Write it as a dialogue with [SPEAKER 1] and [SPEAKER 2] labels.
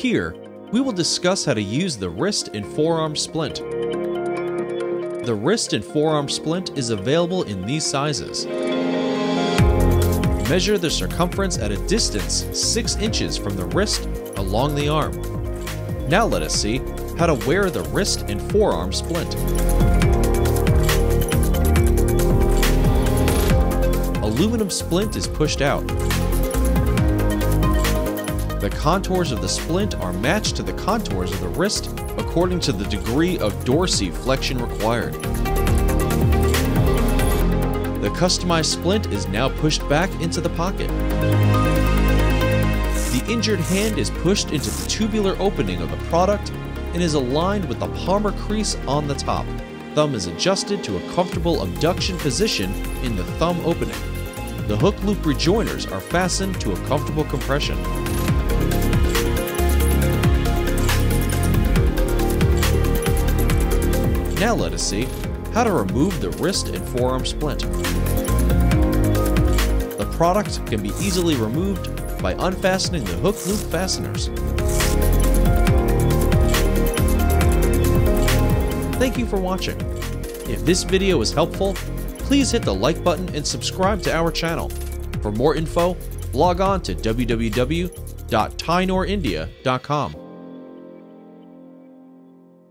[SPEAKER 1] Here, we will discuss how to use the wrist and forearm splint. The wrist and forearm splint is available in these sizes. Measure the circumference at a distance 6 inches from the wrist along the arm. Now let us see how to wear the wrist and forearm splint. Aluminum splint is pushed out. The contours of the splint are matched to the contours of the wrist according to the degree of dorsiflexion required. The customized splint is now pushed back into the pocket. The injured hand is pushed into the tubular opening of the product and is aligned with the palmar crease on the top. Thumb is adjusted to a comfortable abduction position in the thumb opening. The hook loop rejoiners are fastened to a comfortable compression. Now let us see how to remove the wrist and forearm splint. The product can be easily removed by unfastening the hook loop fasteners. Thank you for watching. If this video was helpful, please hit the like button and subscribe to our channel. For more info, log on to www.tynorindia.com.